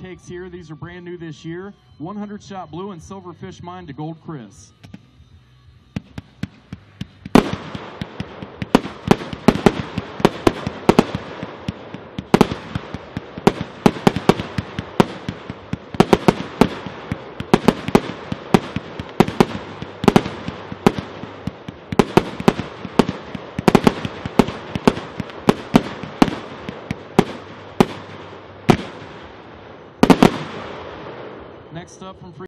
cakes here. These are brand new this year. 100 shot blue and silver fish mine to gold Chrys. Next up from Free.